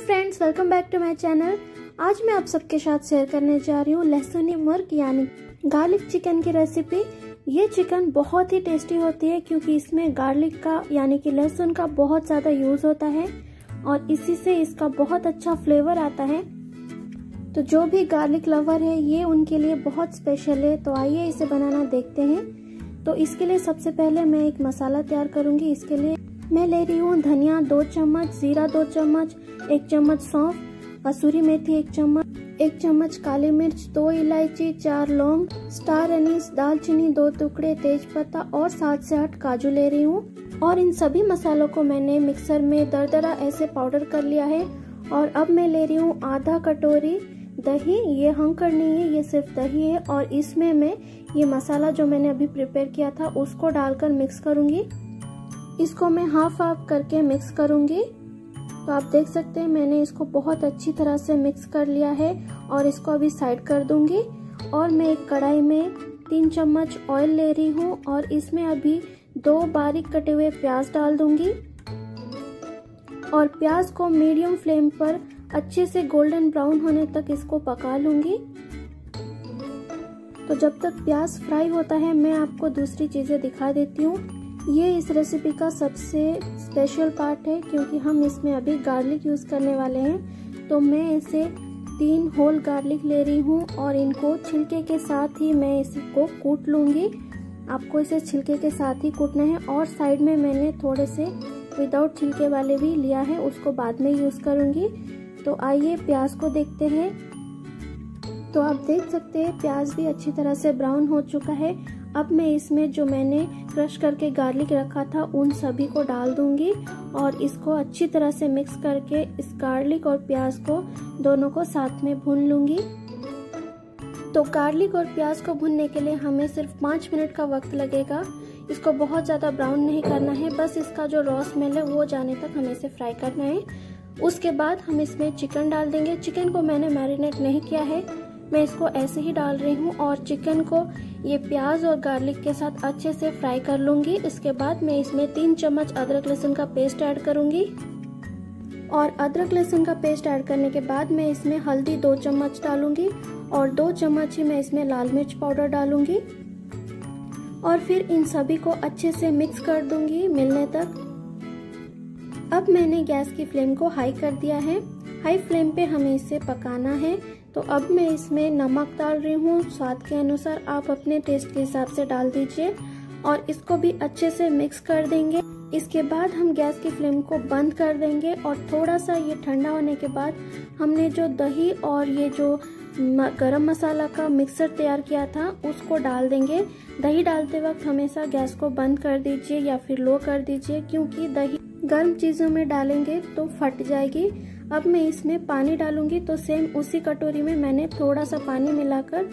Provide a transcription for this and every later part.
Friends welcome back to my channel आज मैं आप सबके साथ शेयर करने जा रही हूँ लहसुनी मुर्ग यानी गार्लिक चिकन की रेसिपी ये चिकन बहुत ही टेस्टी होती है क्योंकि इसमें गार्लिक का, यानी कि लहसुन का बहुत ज़्यादा यूज़ होता है और इसी से इसका बहुत अच्छा फ्लेवर आता है। तो जो भी गार्लिक लवर है, ये उनके लिए बहुत स्पेशल है। तो आइए इसे बनाना देखते हैं। तो इसके लिए सबसे पहले मैं एक मसाला तैयार करूँगी। इसके लिए मैं ले रही हूँ धनिया, दो चम्मच, जीरा दो चम्मच, एक चम्मच सौंफ, कसूरी मेथी एक चम्मच एक चम्मच काली मिर्च, दो इलायची, चार लौंग, स्टार अनीस, दालचीनी, दो टुकड़े तेज पत्ता और सात से आठ काजू ले रही हूँ। और इन सभी मसालों को मैंने मिक्सर में दरदरा ऐसे पाउडर कर लिया है। और अब मैं ले रही हूँ आधा कटोरी दही। ये हंकर नहीं है, ये सिर्फ़ दही है। और इसमें मैं ये मसाला जो मैंने अभी प्रिपेयर किया था, उसको डालकर मिक्स करूँगी। इसको मैं हाफ़ हाफ़ करके मिक्स करूँगी। तो आप देख सकते हैं, मैंने इसको बहुत अच्छी तरह से मिक्स कर लिया है और इसको अभी साइड कर दूँगी। और मैं एक कढ़ाई में तीन चम्मच ऑयल ले रही हूँ और इसमें अभी दो बारीक कटे हुए प्याज डाल दूँगी। और प्याज को मीडियम फ्लेम पर अच्छे से गोल्डन ब्राउन होने तक इसको पका लूँगी। तो जब तक प्याज फ्राई होता है, मैं आपको दूसरी चीज़ें दिखा देती हूँ। ये इस रेसिपी का सबसे स्पेशल पार्ट है क्योंकि हम इसमें अभी गार्लिक यूज़ करने वाले हैं। तो मैं इसे तीन होल गार्लिक ले रही हूँ और इनको छिलके के साथ ही मैं इसको कूट लूँगी। आपको इसे छिलके के साथ ही कूटना है और साइड में मैंने थोड़े से विदाउट छिलके वाले भी लिया है, उसको बाद में यूज़ करूँगी। तो आइए प्याज को देखते हैं। तो आप देख सकते हैं, प्याज भी अच्छी तरह से ब्राउन हो चुका है। अब मैं इसमें जो मैंने क्रश करके गार्लिक रखा था, उन सभी को डाल दूँगी और इसको अच्छी तरह से मिक्स करके इस गार्लिक और प्याज को दोनों को साथ में भून लूँगी। तो गार्लिक और प्याज को भूनने के लिए हमें सिर्फ़ पाँच मिनट का वक्त लगेगा। इसको बहुत ज़्यादा ब्राउन नहीं करना है, बस इसका जो रॉ स्मेल है वो जाने तक हमें इसे फ्राई करना है। उसके बाद हम इसमें चिकन डाल देंगे। चिकन को मैंने मैरिनेट नहीं किया है। मैं इसको ऐसे ही डाल रही हूँ और चिकन को ये प्याज और गार्लिक के साथ अच्छे से फ्राई कर लूँगी। इसके बाद मैं इसमें तीन चम्मच अदरक लहसुन का पेस्ट ऐड करूँगी। और अदरक लहसुन का पेस्ट ऐड करने के बाद मैं इसमें हल्दी दो चम्मच डालूँगी और दो चम्मच ही मैं इसमें लाल मिर्च पाउडर डालूँगी। और फिर इन सभी को अच्छे से मिक्स कर दूँगी मिलने तक। अब मैंने गैस की फ्लेम को हाई कर दिया है। हाई फ्लेम पे हमें इसे पकाना है। तो अब मैं इसमें नमक डाल रही हूँ। स्वाद के अनुसार आप अपने टेस्ट के हिसाब से डाल दीजिए और इसको भी अच्छे से मिक्स कर देंगे। इसके बाद हम गैस की फ्लेम को बंद कर देंगे और थोड़ा सा ये ठंडा होने के बाद हमने जो दही और ये जो गरम मसाला का मिक्सर तैयार किया था, उसको डाल देंगे। दही डालते वक्त हमेशा गैस को बंद कर दीजिए या फिर लो कर दीजिए, क्योंकि दही गर्म चीज़ों में डालेंगे तो फट जाएगी। अब मैं इसमें पानी डालूँगी तो सेम उसी कटोरी में मैंने थोड़ा सा पानी मिलाकर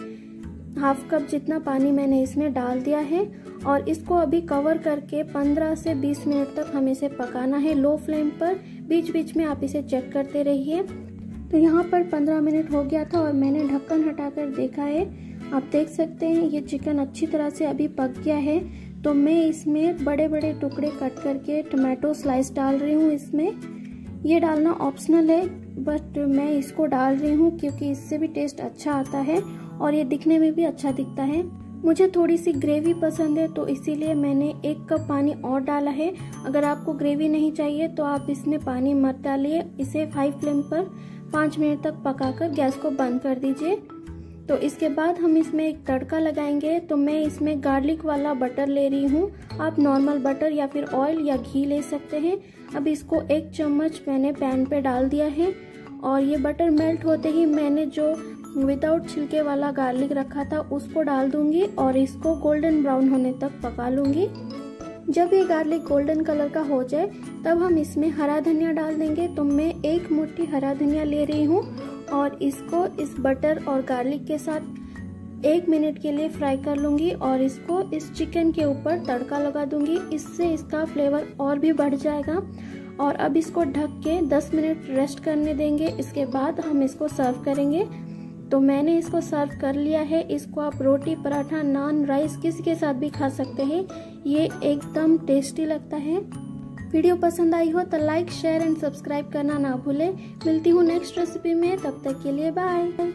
हाफ़ कप जितना पानी मैंने इसमें डाल दिया है और इसको अभी कवर करके 15 से 20 मिनट तक हमें इसे पकाना है। लो फ्लेम पर बीच बीच में आप इसे चेक करते रहिए। तो यहाँ पर 15 मिनट हो गया था और मैंने ढक्कन हटाकर देखा है। आप देख सकते हैं, ये चिकन अच्छी तरह से अभी पक गया है। तो मैं इसमें बड़े बड़े टुकड़े कट करके टमाटो स्लाइस डाल रही हूँ इसमें। ये डालना ऑप्शनल है बट मैं इसको डाल रही हूँ क्योंकि इससे भी टेस्ट अच्छा आता है और ये दिखने में भी अच्छा दिखता है। मुझे थोड़ी सी ग्रेवी पसंद है तो इसीलिए मैंने एक कप पानी और डाला है। अगर आपको ग्रेवी नहीं चाहिए तो आप इसमें पानी मत डालिए। इसे हाई फ्लेम पर पाँच मिनट तक पकाकर गैस को बंद कर दीजिए। तो इसके बाद हम इसमें एक तड़का लगाएँगे। तो मैं इसमें गार्लिक वाला बटर ले रही हूँ। आप नॉर्मल बटर या फिर ऑयल या घी ले सकते हैं। अब इसको एक चम्मच मैंने पैन पे डाल दिया है। और ये बटर मेल्ट होते ही मैंने जो विदाउट छिलके वाला गार्लिक रखा था, उसको डाल दूँगी और इसको गोल्डन ब्राउन होने तक पका लूँगी। जब ये गार्लिक गोल्डन कलर का हो जाए, तब हम इसमें हरा धनिया डाल देंगे। तो मैं एक मुट्ठी हरा धनिया ले रही हूँ और इसको इस बटर और गार्लिक के साथ एक मिनट के लिए फ्राई कर लूँगी और इसको इस चिकन के ऊपर तड़का लगा दूँगी। इससे इसका फ्लेवर और भी बढ़ जाएगा और अब इसको ढक के 10 मिनट रेस्ट करने देंगे। इसके बाद हम इसको सर्व करेंगे। तो मैंने इसको सर्व कर लिया है। इसको आप रोटी, पराठा, नान राइस किसी के साथ भी खा सकते हैं। ये एकदम टेस्टी लगता है। वीडियो पसंद आई हो तो लाइक शेयर एंड सब्सक्राइब करना ना भूले। मिलती हूँ नेक्स्ट रेसिपी में, तब तक के लिए बाय